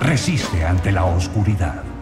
Resiste ante la oscuridad.